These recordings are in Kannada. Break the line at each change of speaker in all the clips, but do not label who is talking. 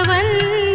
पवन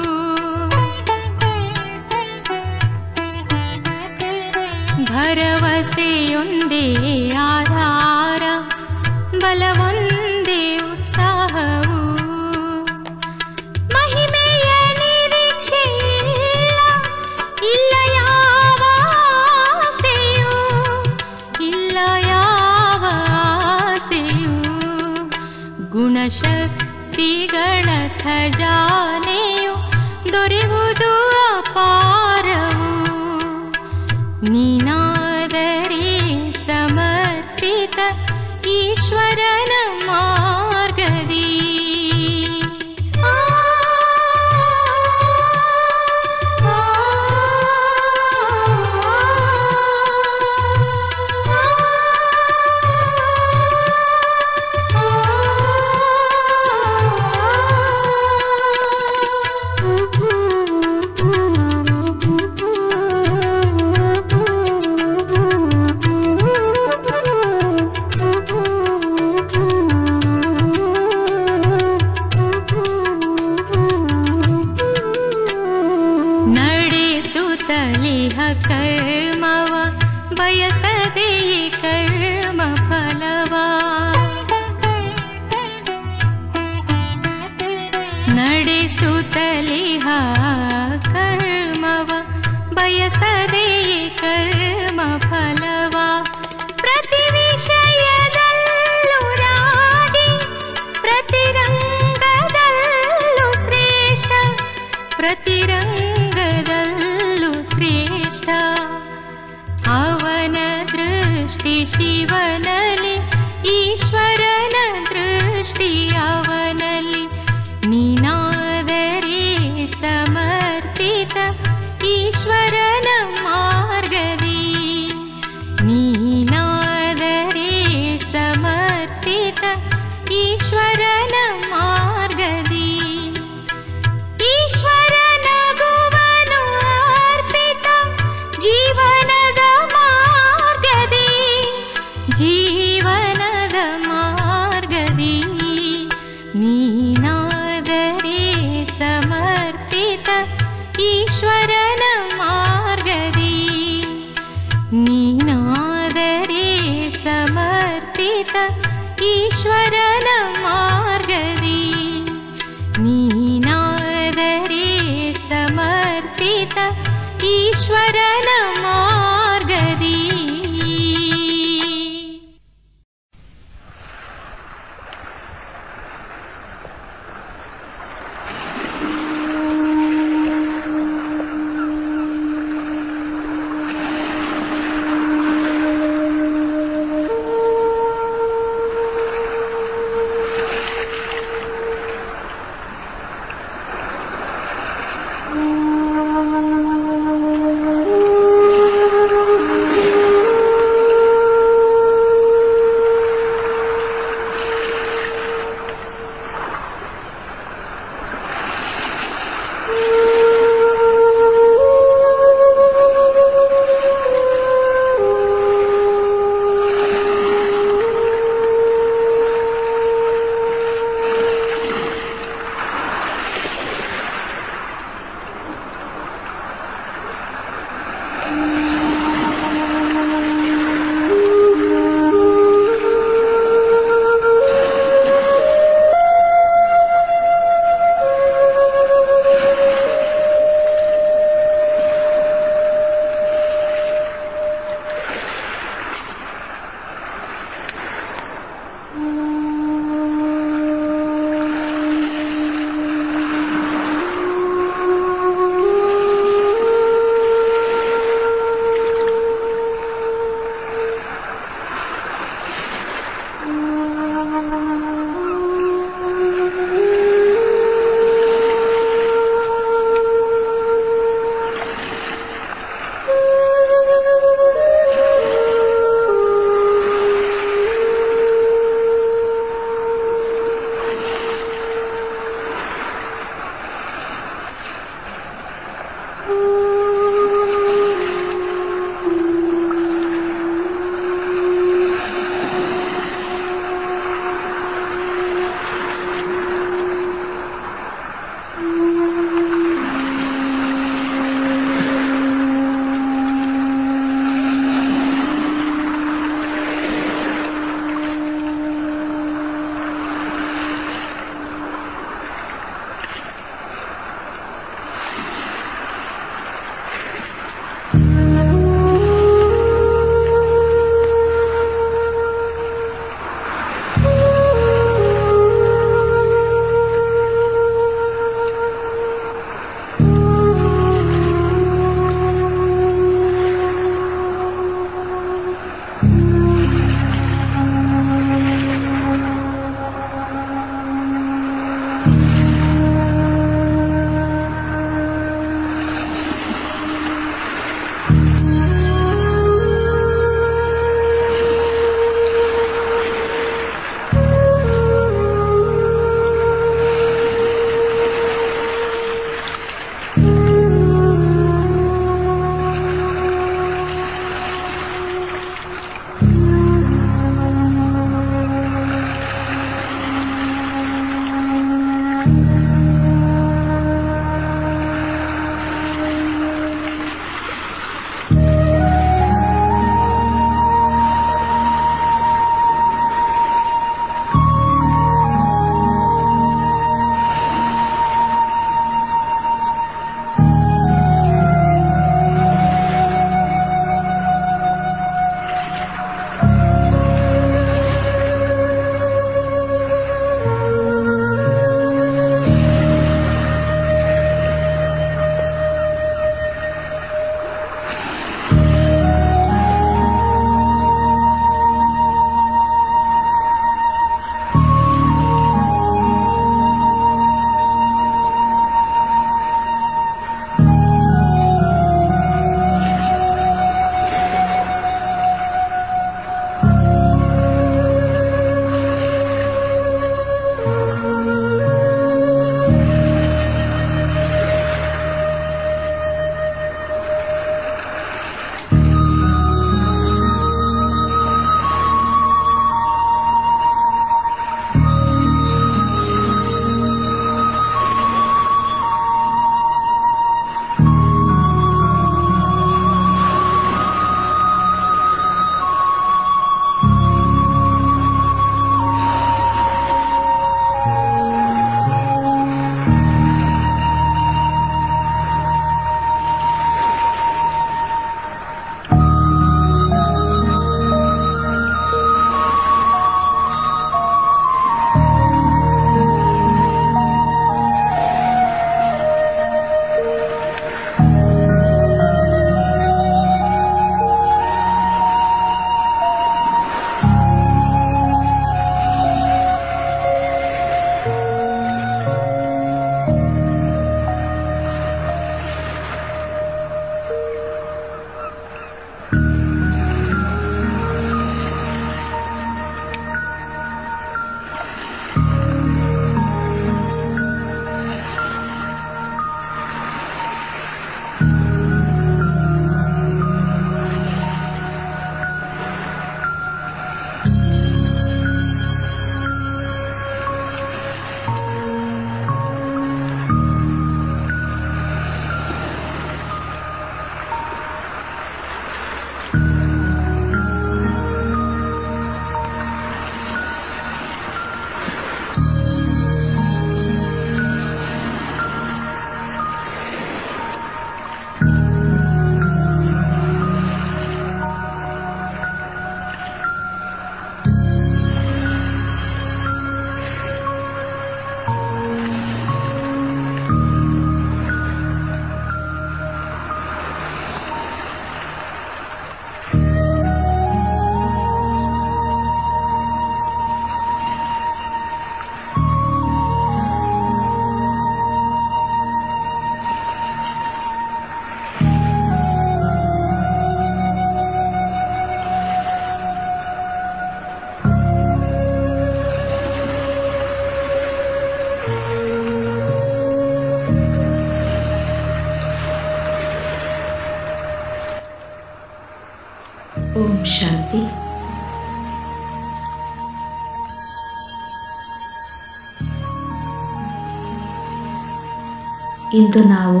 ಇಂದು ನಾವು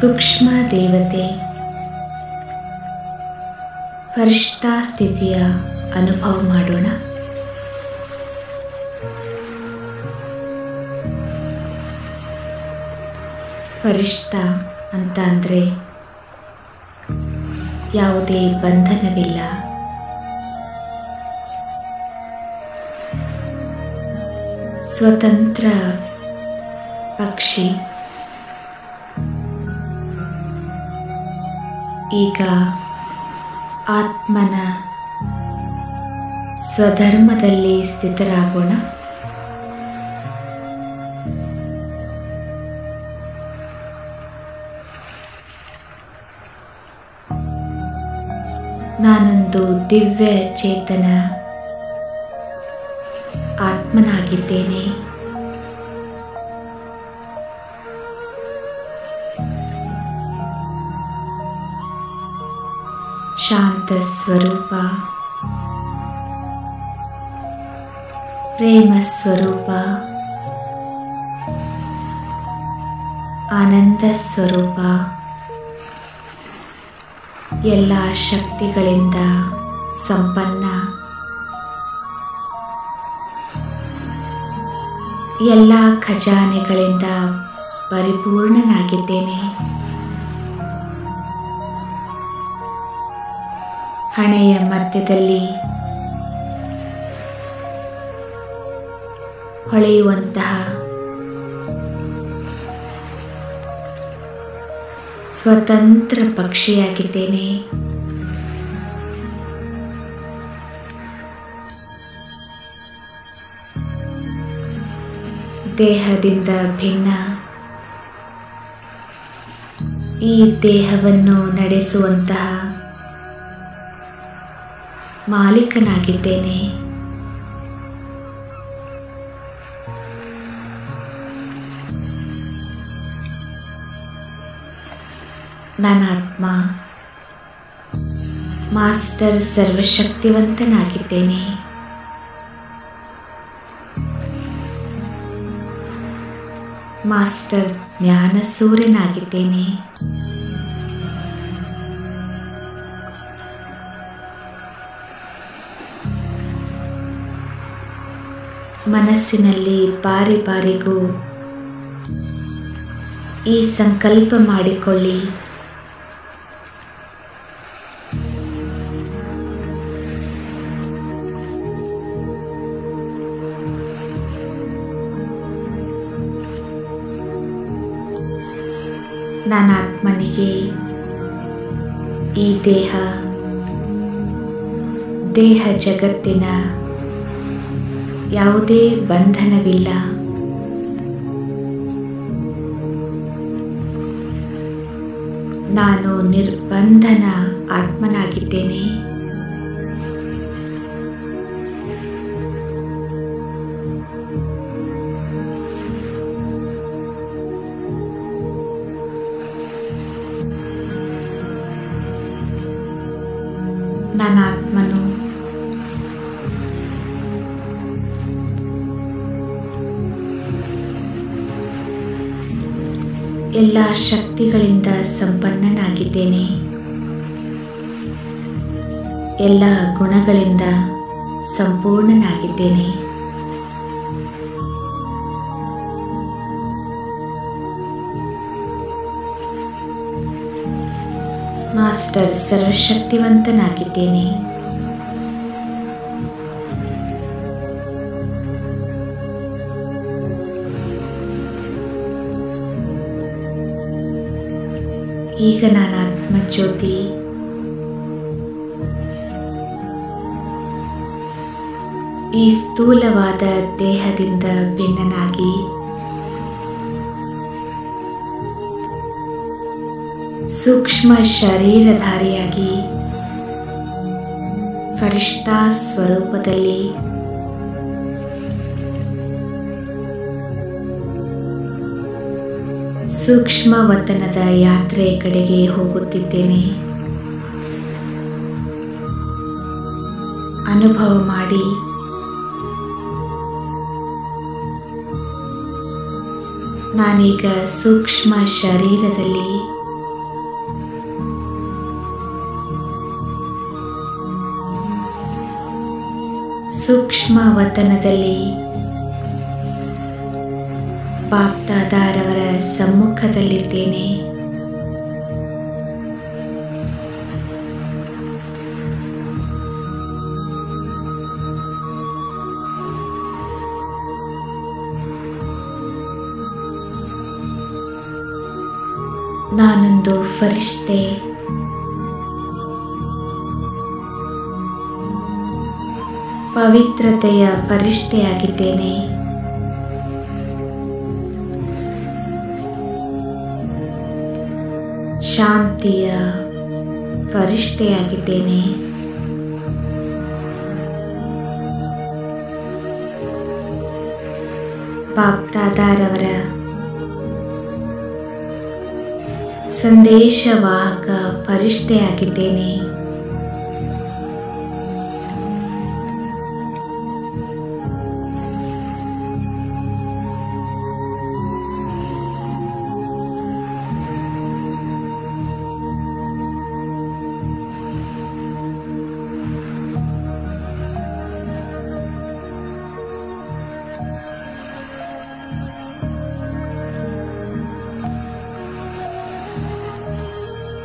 ಸೂಕ್ಷ್ಮ ದೇವತೆ ಫರಿಷ್ಠಾ ಸ್ಥಿತಿಯ ಅನುಭವ ಮಾಡೋಣ. ಫರಿಷ್ಠ ಅಂತ ಅಂದರೆ ಯಾವುದೇ ಬಂಧನವಿಲ್ಲ. ಸ್ವತಂತ್ರ ಪಕ್ಷಿ. ಈಗ ಆತ್ಮನ ಸ್ವಧರ್ಮದಲ್ಲಿ ಸ್ಥಿತರಾಗೋಣ. ನಾನೊಂದು ದಿವ್ಯ ಚೇತನ ಆತ್ಮನಾಗಿದ್ದೇನೆ. ಸ್ವರೂಪ. ಪ್ರೇಮ ಸ್ವರೂಪ. ಆನಂದ ಸ್ವರೂಪ. ಎಲ್ಲ ಶಕ್ತಿಗಳಿಂದ ಸಂಪನ್ನ. ಎಲ್ಲ ಖಜಾನೆಗಳಿಂದ ಪರಿಪೂರ್ಣನಾಗಿದ್ದೇನೆ. ಹಣೆಯ ಮಧ್ಯದಲ್ಲಿ ಹೊಳೆಯುವಂತಹ ಸ್ವತಂತ್ರ ಪಕ್ಷಿಯಾಗಿದ್ದೇನೆ. ದೇಹದಿಂದ ಭಿನ್ನ ಈ ದೇಹವನ್ನು ನಡೆಸುವಂತಹ ಮಾಲೀಕನಾಗಿದ್ದೇನೆ. ಆತ್ಮ ಮಾಸ್ಟರ್ ಸರ್ವಶಕ್ತಿವಂತನಾಗಿದ್ದೇನೆ. ಮಾಸ್ಟರ್ ಜ್ಞಾನ ಸೂರ್ಯನಾಗಿದ್ದೇನೆ ಮನಸ್ಸಿನಲ್ಲಿ ಬಾರಿ ಬಾರಿಗೂ ಈ ಸಂಕಲ್ಪ ಮಾಡಿಕೊಳ್ಳಿ. ನಾನಾತ್ಮನಿಗೆ ಈ ದೇಹ ದೇಹ ಜಗತ್ತಿನ ಯಾವುದೇ ಬಂಧನವಿಲ್ಲ. ನಾನು ನಿರ್ಬಂಧನ ಆತ್ಮನಾಗಿದ್ದೇನೆ. ಎಲ್ಲ ಶಕ್ತಿಗಳಿಂದ ಸಂಪನ್ನನಾಗಿದ್ದೇನೆ. ಎಲ್ಲ ಗುಣಗಳಿಂದ ಸಂಪೂರ್ಣನಾಗಿದ್ದೇನೆ. ಮಾಸ್ಟರ್ ಸರ್ವಶಕ್ತಿವಂತನಾಗಿದ್ದೇನೆ. ಈಗ ನಾನು ಆತ್ಮಜ್ಯೋತಿ. ಈ ಸ್ಥೂಲವಾದ ದೇಹದಿಂದ ಭಿನ್ನನಾಗಿ. ಸೂಕ್ಷ್ಮ ಶರೀರಧಾರಿಯಾಗಿ. ಫರಿಷ್ಠಾ ಸ್ವರೂಪದಲ್ಲಿ. ಸೂಕ್ಷ್ಮ ವತನದ ಯಾತ್ರೆ ಕಡೆಗೆ ಹೋಗುತ್ತಿದ್ದೇನೆ. ಅನುಭವ ಮಾಡಿ. ನಾನೀಗ ಸೂಕ್ಷ್ಮ ಶರೀರದಲ್ಲಿ. ಸೂಕ್ಷ್ಮ ವತನದಲ್ಲಿ ಬಾಪ್ದಾದಾರವರ ಸಮ್ಮುಖದಲ್ಲಿದ್ದೇನೆ. ನಾನೊಂದು ಫರಿಷ್ಠೆ ಪವಿತ್ರತೆಯ ಫರಿಷ್ಠೆಯಾಗಿದ್ದೇನೆ ಶಾಂತಿಯ ಫರಿಷ್ಠೆಯಾಗಿದ್ದೇನೆ. ಬಾಪ್ತಾದಾರವರ ಸಂದೇಶವಾಹಕ ಫರಿಷ್ಠೆಯಾಗಿದ್ದೇನೆ.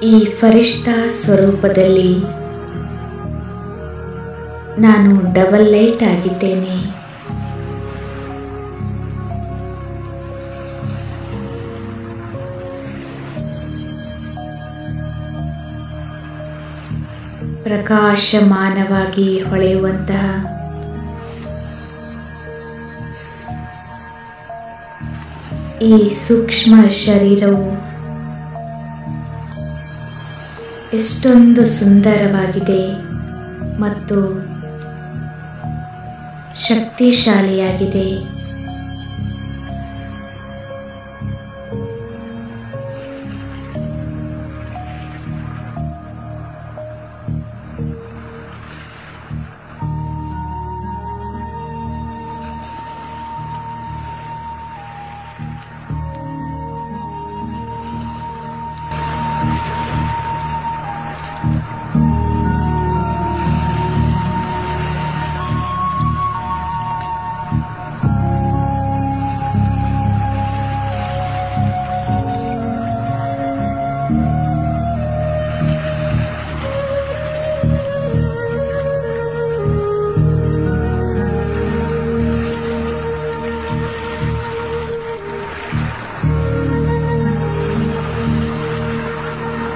ಈ ಫರಿಷ್ಠಾ ಸ್ವರೂಪದಲ್ಲಿ ನಾನು ಡಬಲ್ ಲೈಟ್ ಆಗಿದ್ದೇನೆ. ಪ್ರಕಾಶಮಾನವಾಗಿ ಹೊಳೆಯುವಂತಹ ಈ ಸೂಕ್ಷ್ಮ ಶರೀರವು ಎಷ್ಟೊಂದು ಸುಂದರವಾಗಿದೆ ಮತ್ತು ಶಕ್ತಿಶಾಲಿಯಾಗಿದೆ.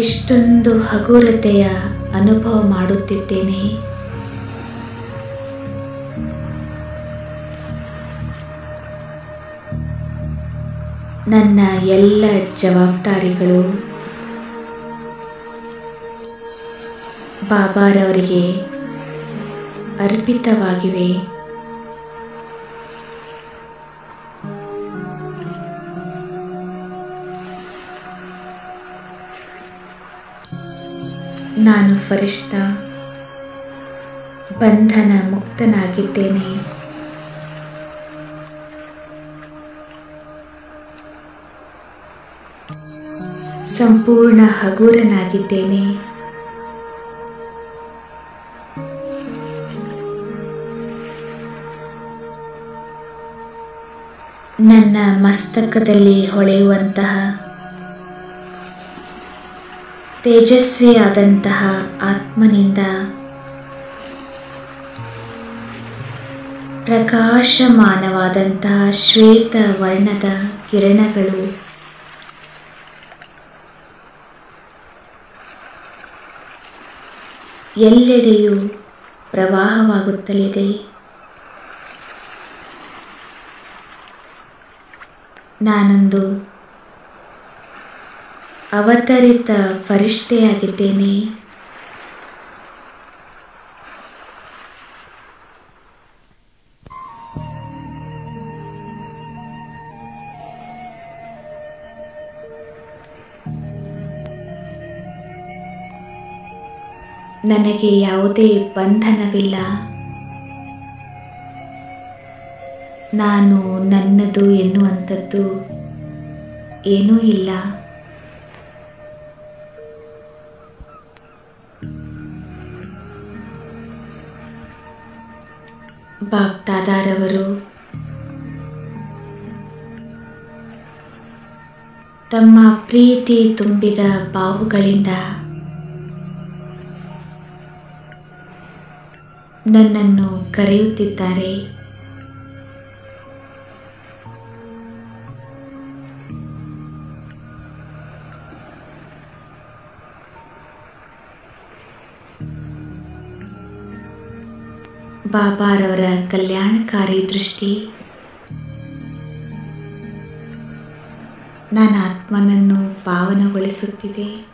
ಇಷ್ಟೊಂದು ಹಗುರತೆಯ ಅನುಭವ ಮಾಡುತ್ತಿದ್ದೇನೆ. ನನ್ನ ಎಲ್ಲ ಜವಾಬ್ದಾರಿಗಳು ಬಾಬಾರವರಿಗೆ ಅರ್ಪಿತವಾಗಿವೆ. ಫರಿಷ್ಠ ಬಂಧನ ಮುಕ್ತನಾಗಿದ್ದೇನೆ. ಸಂಪೂರ್ಣ ಹಗುರನಾಗಿದ್ದೇನೆ. ನನ್ನ ಮಸ್ತಕದಲ್ಲಿ ಹೊಳೆಯುವಂತಹ ತೇಜಸ್ವಿಯಾದಂತಹ ಆತ್ಮನಿಂದ ಪ್ರಕಾಶಮಾನವಾದಂತಹ ಶ್ವೇತ ವರ್ಣದ ಕಿರಣಗಳು ಎಲ್ಲೆಡೆಯೂ ಪ್ರವಾಹವಾಗುತ್ತಲಿದೆ. ನಾನೊಂದು ಅವತರಿತ ಫರಿಷ್ಠೆಯಾಗಿದ್ದೇನೆ ನನಗೆ ಯಾವುದೇ ಬಂಧನವಿಲ್ಲ. ನಾನು ನನ್ನದು ಎನ್ನುವಂಥದ್ದು ಏನೂ ಇಲ್ಲ. ಬಾಗ್ದಾದಾರವರು ತಮ್ಮ ಪ್ರೀತಿ ತುಂಬಿದ ಬಾವುಗಳಿಂದ ನನ್ನನ್ನು ಕರೆಯುತ್ತಿದ್ದಾರೆ. ಬಾಬಾರವರ ಕಲ್ಯಾಣಕಾರಿ ದೃಷ್ಟಿ. ನನ್ನ ಆತ್ಮನನ್ನು ಪಾವನಗೊಳಿಸುತ್ತಿದೆ.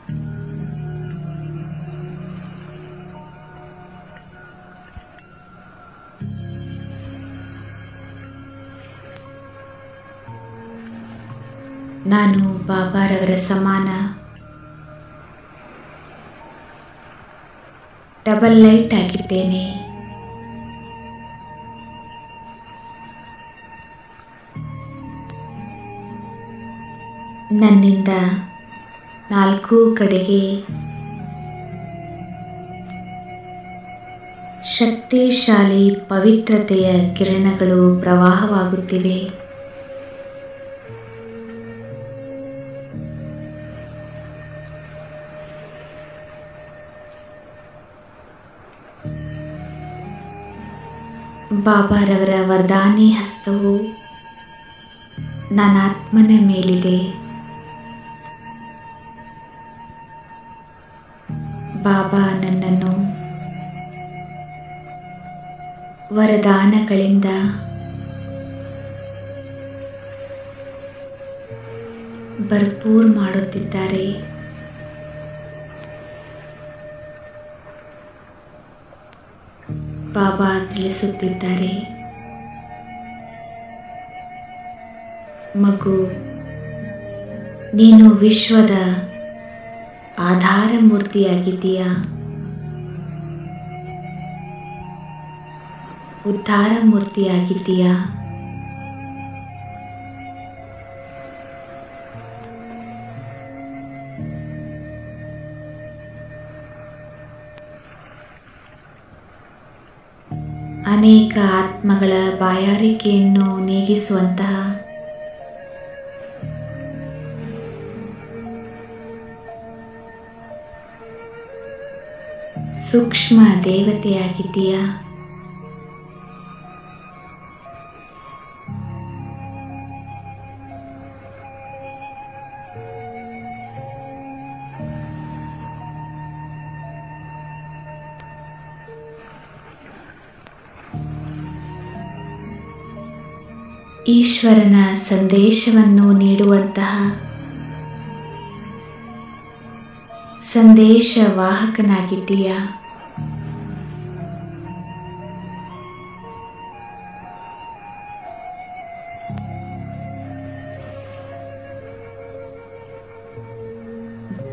ನಾನು ಬಾಬಾರವರ ಸಮಾನ. ಡಬಲ್ ಲೈಟ್ ಆಗಿದ್ದೇನೆ. ನನ್ನಿಂದ ನಾಲ್ಕೂ ಕಡೆಗೆ ಶಕ್ತಿಶಾಲಿ ಪವಿತ್ರತೆಯ ಕಿರಣಗಳು ಪ್ರವಾಹವಾಗುತ್ತಿವೆ. ಬಾಬಾರವರ ವರದಾನಿ ಹಸ್ತವು ನನ್ನ ಆತ್ಮನ ಮೇಲಿದೆ. ಬಾಬಾ ನನ್ನನ್ನು. ವರದಾನಗಳಿಂದ ಭರ್ಪೂರ್ ಮಾಡುತ್ತಿದ್ದಾರೆ. ಬಾಬಾ ತಿಳಿಸುತ್ತಿದ್ದಾರೆ. ಮಗು ನೀನು ವಿಶ್ವದ ಆಧಾರ ಮೂರ್ತಿಯಾಗಿದೆಯಾ ಉದ್ಧಾರ ಮೂರ್ತಿಯಾಗಿದೆಯಾ ಅನೇಕ ಆತ್ಮಗಳ ಬಾಯಾರಿಕೆಯನ್ನು ನೀಗಿಸುವಂತಹ ಸೂಕ್ಷ್ಮ ದೇವತೆಯಾಗಿದ್ದೀಯ? ಈಶ್ವರನ ಸಂದೇಶವನ್ನು ನೀಡುವಂತಹ ಸಂದೇಶ ವಾಹಕನಾಗಿದ್ದೀಯಾ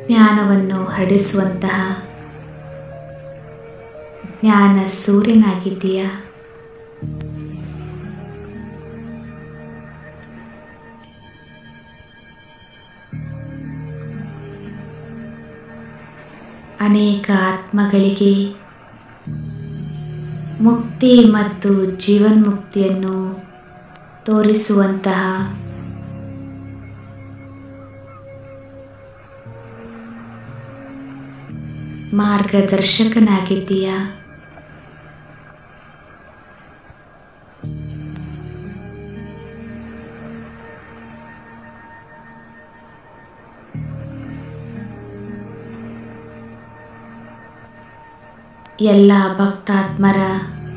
ಜ್ಞಾನವನ್ನು ಹಡಿಸುವಂತಹ ಜ್ಞಾನ ಸೂರ್ಯನಾಗಿದ್ದೀಯಾ? ಅನೇಕ ಆತ್ಮಗಳಿಗೆ ಮುಕ್ತಿ ಮತ್ತು ಜೀವನ್ಮುಕ್ತಿಯನ್ನು ತೋರಿಸುವಂತಹ ಮಾರ್ಗದರ್ಶಕನಾಗಿದ್ದೀಯಾ? ಎಲ್ಲ ಭಕ್ತಾತ್ಮರ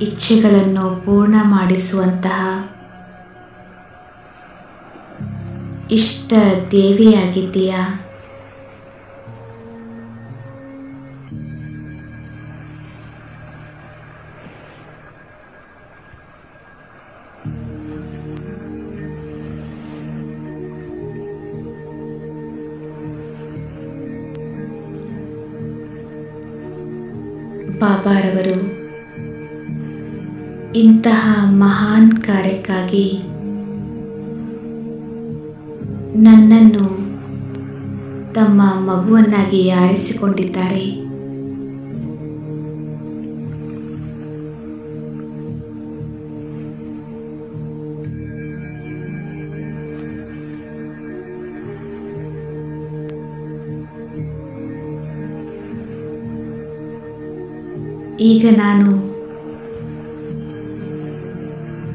ಇಚ್ಛೆಗಳನ್ನು ಪೂರ್ಣ ಮಾಡಿಸುವಂತಹ ಇಷ್ಟ ದೇವಿಯಾಗಿದ್ದೀಯಾ? ಇಂತಹ ಮಹಾನ್ ಕಾರ್ಯಕ್ಕಾಗಿ ನನ್ನನ್ನು ತಮ್ಮ ಮಗುವನ್ನಾಗಿ ಆರಿಸಿಕೊಂಡಿದ್ದಾರೆ. ಈಗ ನಾನು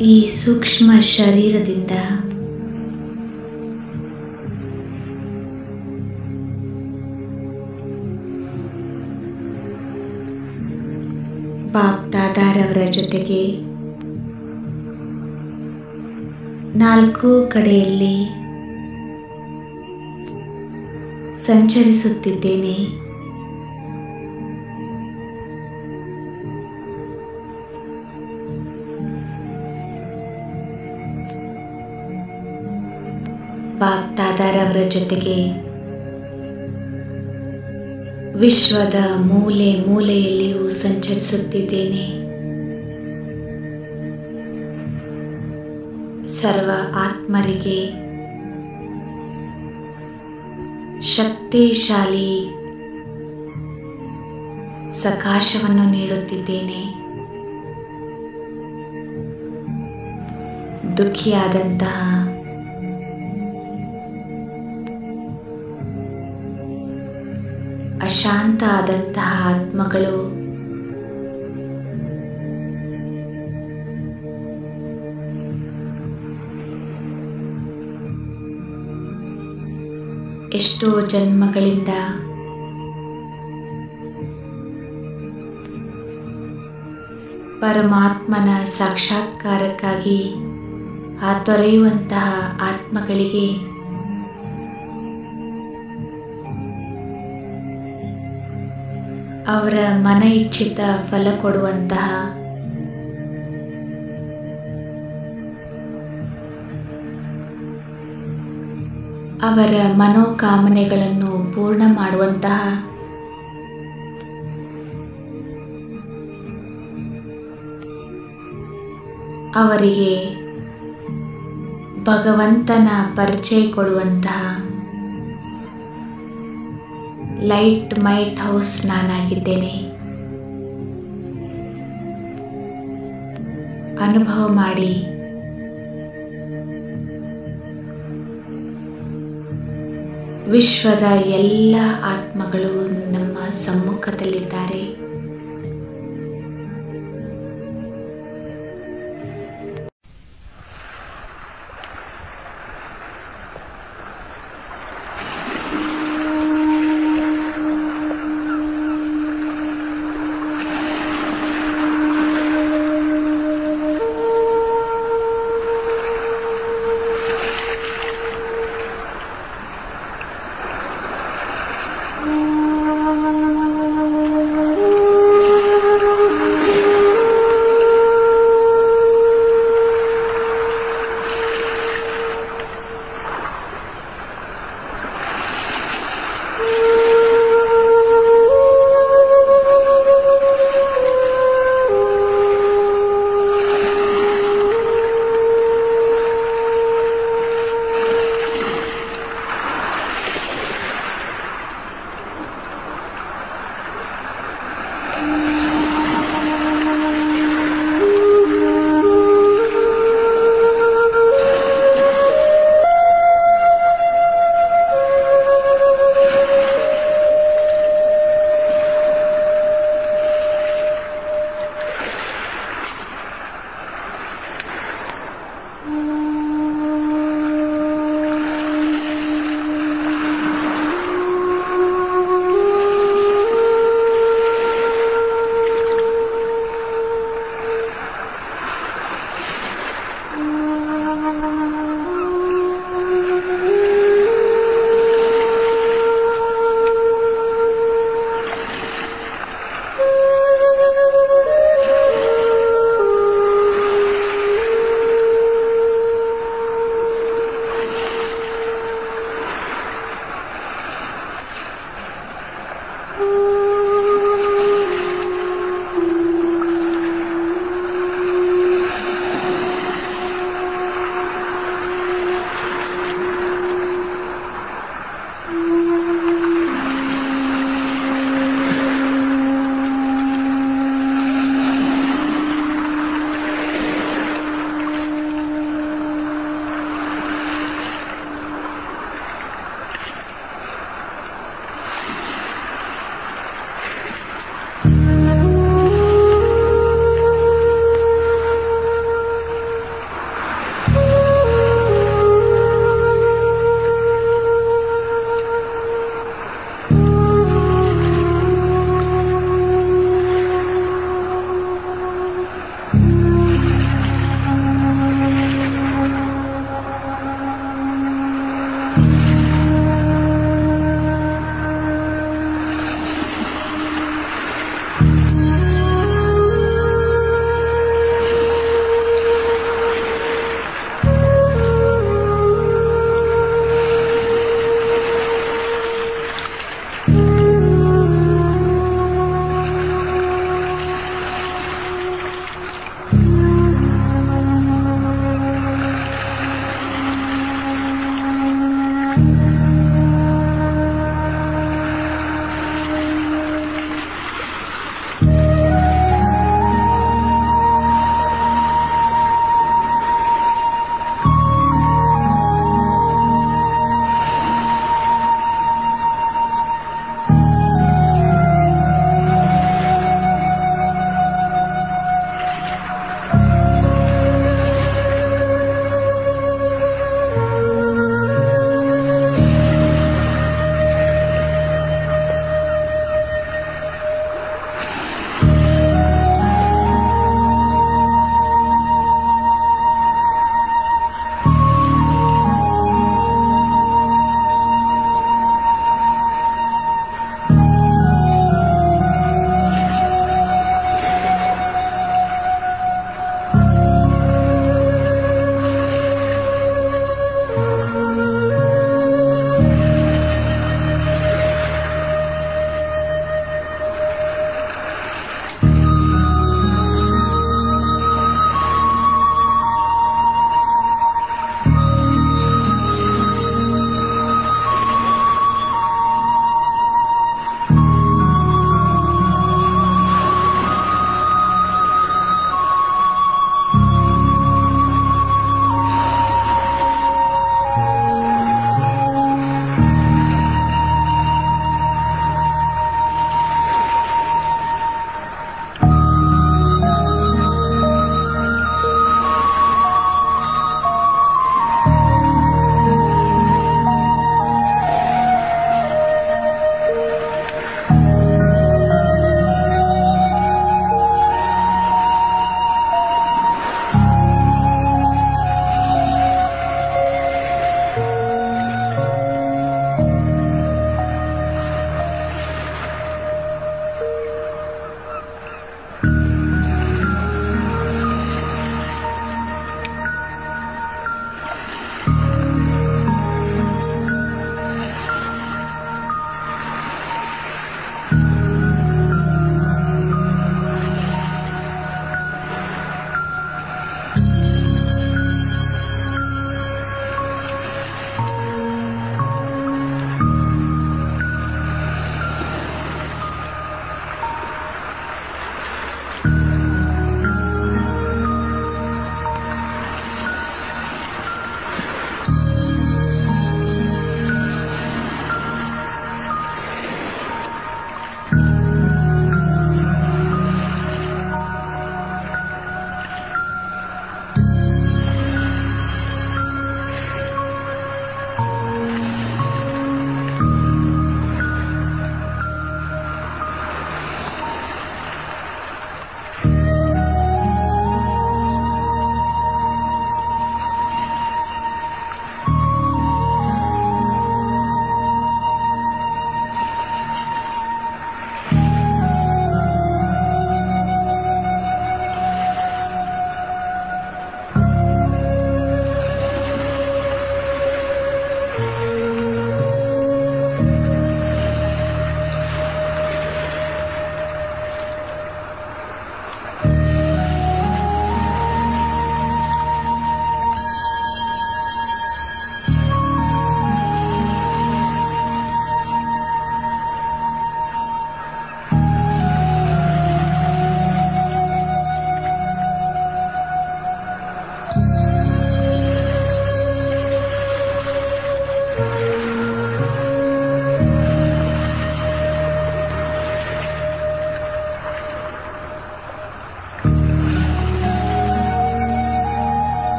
ಈ ಸೂಕ್ಷ್ಮ ಶರೀರದಿಂದ ಬಾಪ್ ದಾದಾರವರ ಜೊತೆಗೆ ನಾಲ್ಕು ಕಡೆಯಲ್ಲಿ ಸಂಚರಿಸುತ್ತಿದ್ದೇನೆ. ದಾದಾರವರ ಜೊತೆಗೆ. ವಿಶ್ವದ ಮೂಲೆ ಮೂಲೆಯಲ್ಲಿಯೂ ಸಂಚರಿಸುತ್ತಿದ್ದೇನೆ. ಸರ್ವ ಆತ್ಮರಿಗೆ ಶಕ್ತಿಶಾಲಿ ಸಕಾಶವನ್ನು ನೀಡುತ್ತಿದ್ದೇನೆ. ದುಃಖಿಯಾದಂತಹ ಅಶಾಂತ ಆದಂತಹ ಆತ್ಮಗಳು. ಎಷ್ಟೋ ಜನ್ಮಗಳಿಂದ ಪರಮಾತ್ಮನ ಸಾಕ್ಷಾತ್ಕಾರಕ್ಕಾಗಿ ತೊರೆಯುವಂತಹ ಆತ್ಮಗಳಿಗೆ ಅವರ ಮನ ಇಚ್ಛಿತ ಫಲ ಕೊಡುವಂತಹ ಅವರ ಮನೋಕಾಮನೆಗಳನ್ನು ಪೂರ್ಣ ಮಾಡುವಂತಹ ಅವರಿಗೆ ಭಗವಂತನ ಪರಿಚಯ ಕೊಡುವಂತಹ ಲೈಟ್ ಮೈಟ್ ಹೌಸ್ ನಾನಾಗಿದ್ದೇನೆ. ಅನುಭವ ಮಾಡಿ. ವಿಶ್ವದ ಎಲ್ಲ ಆತ್ಮಗಳು ನಮ್ಮ ಸಮ್ಮುಖದಲ್ಲಿದ್ದಾರೆ.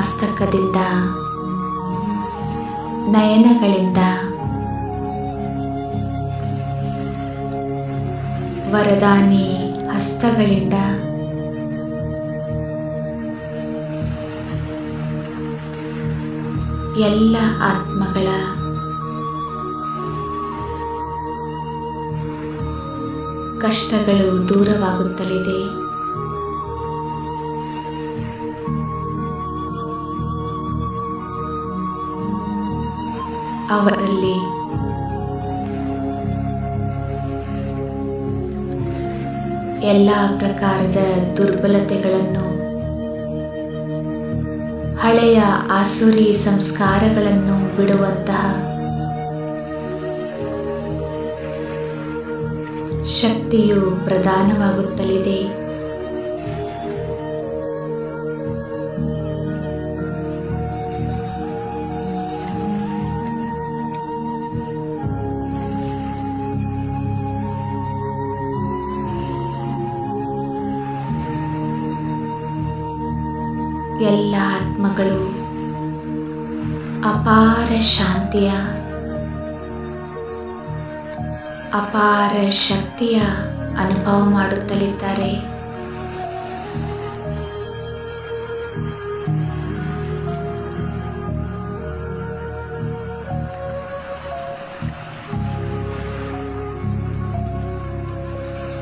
ಮಸ್ತಕದಿಂದ ನಯನಗಳಿಂದ ವರದಾನಿ ಹಸ್ತಗಳಿಂದ ಎಲ್ಲ ಆತ್ಮಗಳ ಕಷ್ಟಗಳು ದೂರವಾಗುತ್ತಲಿದೆ. ಅವರಲ್ಲಿ. ಎಲ್ಲ ಪ್ರಕಾರದ ದುರ್ಬಲತೆಗಳನ್ನು ಹಳೆಯ ಆಸುರಿ ಸಂಸ್ಕಾರಗಳನ್ನು ಬಿಡುವಂತಹ ಶಕ್ತಿಯು ಪ್ರದಾನವಾಗುತ್ತಲಿದೆ ಎಲ್ಲ ಆತ್ಮಗಳು ಅಪಾರ ಶಾಂತಿಯ ಅಪಾರ ಶಕ್ತಿಯ ಅನುಭವ ಮಾಡುತ್ತಲಿದ್ದಾರೆ.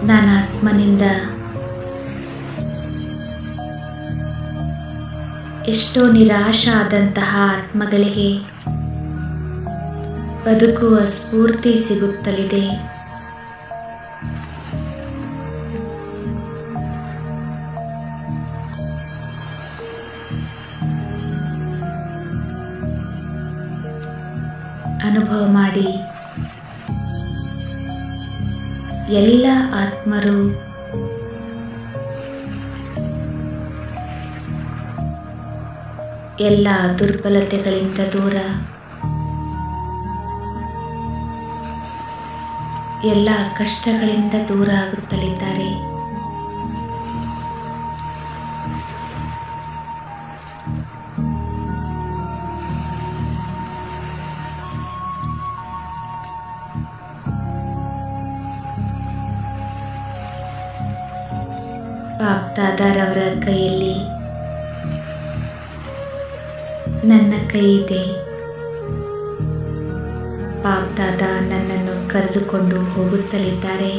ನಾನು ಆತ್ಮನಿಂದ ಎಷ್ಟೋ ನಿರಾಶ ಆದಂತಹ ಆತ್ಮಗಳಿಗೆ ಬದುಕುವ ಸ್ಫೂರ್ತಿ ಸಿಗುತ್ತಲಿದೆ. ಅನುಭವ ಮಾಡಿ. ಎಲ್ಲ ಆತ್ಮರು ಎಲ್ಲ ದುರ್ಬಲತೆಗಳಿಂದ ದೂರ. ಎಲ್ಲ ಕಷ್ಟಗಳಿಂದ ದೂರ ಆಗುತ್ತಲಿದ್ದಾರೆ. ಬಾಪ್ದಾದಾರವರ ಕೈಯಲ್ಲಿ ನನ್ನ ಕೈ ಇದೆ ನನ್ನನ್ನು ಕರೆದುಕೊಂಡು ಹೋಗುತ್ತಲಿದ್ದಾರೆ.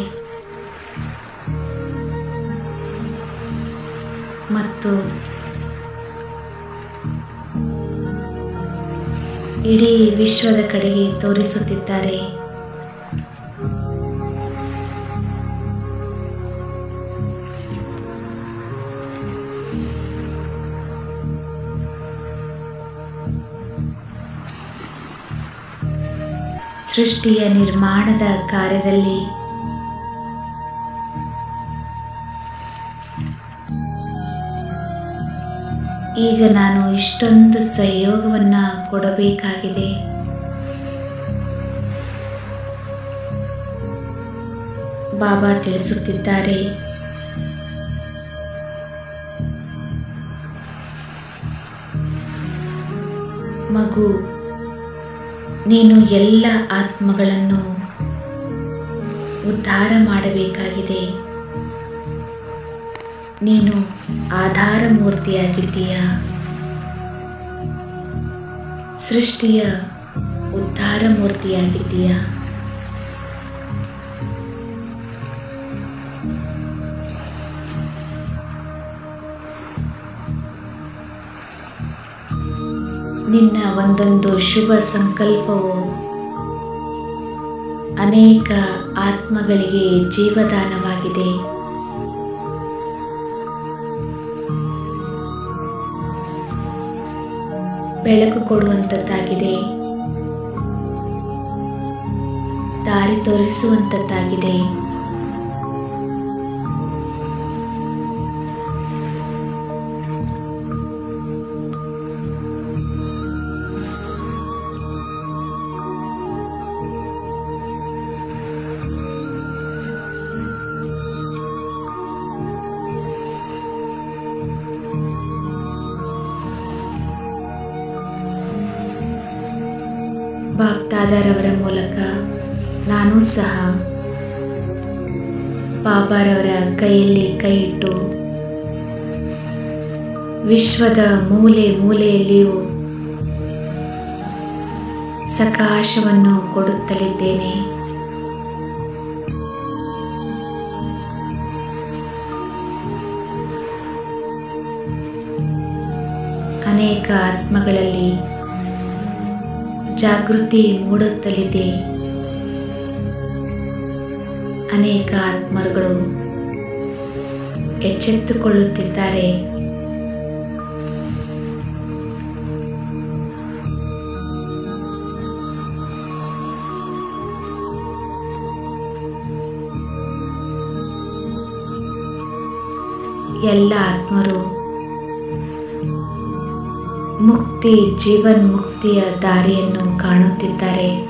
ಮತ್ತು ಇಡೀ ವಿಶ್ವದ ಕಡೆಗೆ ತೋರಿಸುತ್ತಿದ್ದಾರೆ. ಸೃಷ್ಟಿಯ ನಿರ್ಮಾಣದ ಕಾರ್ಯದಲ್ಲಿ. ಈಗ ನಾನು ಇಷ್ಟೊಂದು ಸಹಯೋಗವನ್ನು ಕೊಡಬೇಕಾಗಿದೆ. ಬಾಬಾ ತಿಳಿಸುತ್ತಿದ್ದಾರೆ. ಮಗು ನೀನು ಎಲ್ಲ ಆತ್ಮಗಳನ್ನು ಉದ್ಧಾರ ಮಾಡಬೇಕಾಗಿದೆ. ನೀನು ಆಧಾರ ಮೂರ್ತಿಯಾಗಿದ್ದೀಯ ಸೃಷ್ಟಿಯ ಉದ್ಧಾರ ಮೂರ್ತಿಯಾಗಿದ್ದೀಯ ನಿನ್ನ ಒಂದೊಂದು ಶುಭ ಸಂಕಲ್ಪವು ಅನೇಕ ಆತ್ಮಗಳಿಗೆ ಜೀವದಾನವಾಗಿದೆ. ಬೆಳಕು ಕೊಡುವಂಥದ್ದಾಗಿದೆ. ದಾರಿ ತೋರಿಸುವಂಥದ್ದಾಗಿದೆ.
ಅವರ ಮೂಲಕ ನಾನು ಸಹ ಪಾಪಾರವರ ಕೈಯಲ್ಲಿ ಕೈ ಇಟ್ಟು ವಿಶ್ವದ ಮೂಲೆ ಮೂಲೆಯಲ್ಲಿಯೂ ಸಕಾಶವನ್ನು ಕೊಡುತ್ತಲಿದ್ದೇನೆ. ಅನೇಕ ಆತ್ಮಗಳಲ್ಲಿ ಜಾಗೃತಿ ಮೂಡುತ್ತಲಿದೆ. ಅನೇಕ ಆತ್ಮರುಗಳು ಎಚ್ಚೆತ್ತುಕೊಳ್ಳುತ್ತಿದ್ದಾರೆ. ಎಲ್ಲ ಆತ್ಮರು ವ್ಯಕ್ತಿ ಜೀವನ್ ಮುಕ್ತಿಯ ದಾರಿಯನ್ನು ಕಾಣುತ್ತಿದ್ದಾರೆ.